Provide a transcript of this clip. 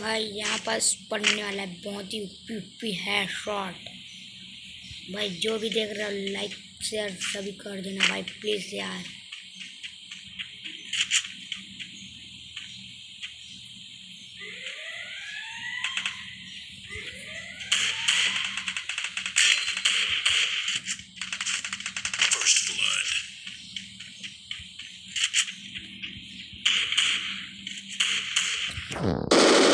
भाई यहाँ पास पढ़ने वाला है बहुत ही उपी उपी है शॉर्ट भाई जो भी देख रहे हो लाइक शेयर सभी कर देना भाई प्लीज़ यार।